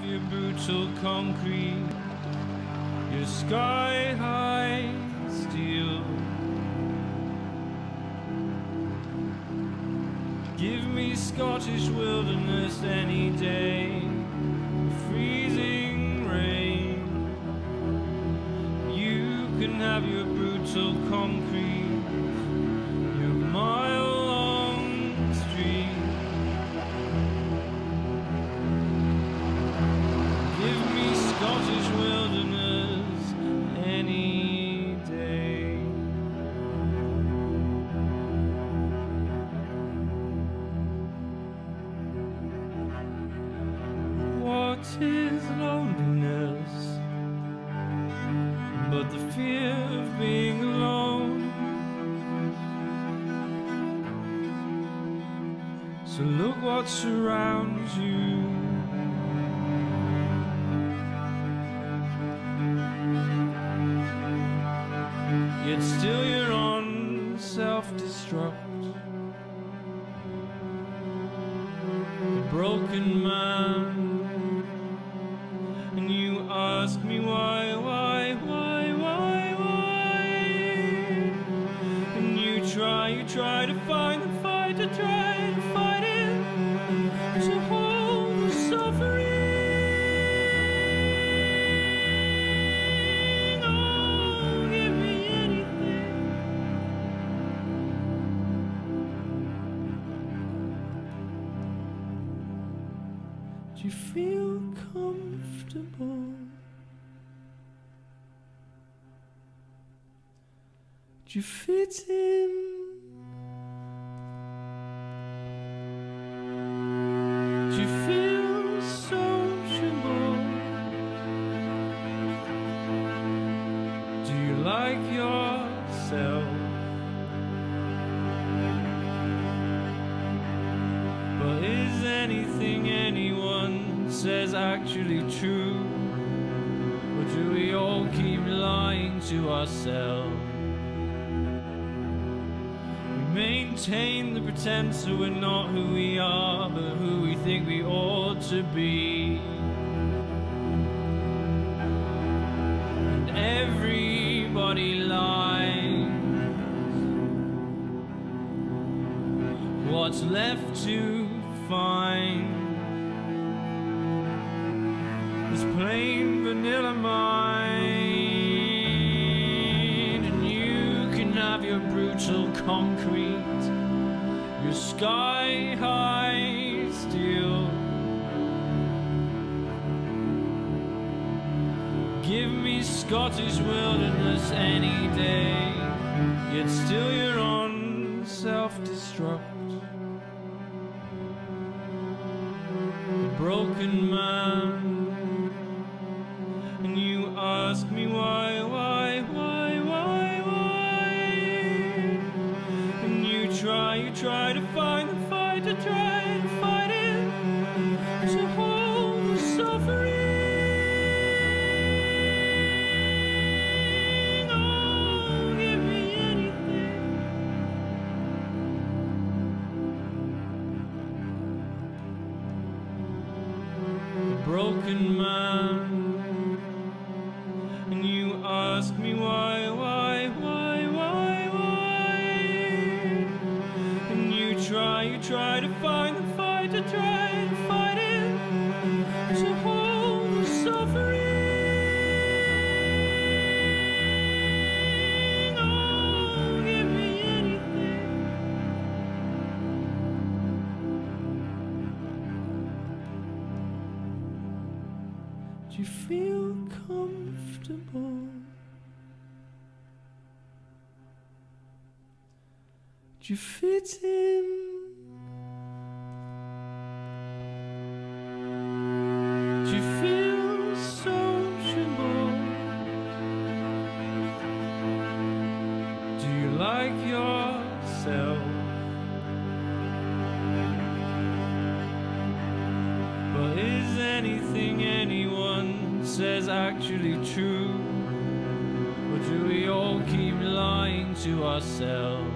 have your brutal concrete, your sky high steel. Give me Scottish wilderness any day, freezing rain. You can have your brutal concrete, What is loneliness but the fear of being alone? So look what surrounds you. Yet still you're on self-destruct A broken man try, to find the fight To try to fight it To hold the suffering Oh, give me anything Do you feel comfortable? Do you fit in? Like yourself? But is anything anyone says actually true? Or do we all keep lying to ourselves? We maintain the pretense that we're not who we are, but who we think we ought to be. And lies. What's left to find? Is plain vanilla mind, and you can have your brutal concrete, your sky high Scottish wilderness any day, yet still you're on self-destruct. A broken man, and you ask me why, why, why, why, why, and you try, you try to find the fight, to try broken man, and you ask me why, why, why, why, why, and you try, you try to find the fight, to try you feel comfortable? Do you fit in? Do you feel sociable? Do you like yourself? But is anything anyone says actually true? Or do we all keep lying to ourselves?